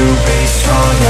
to be strong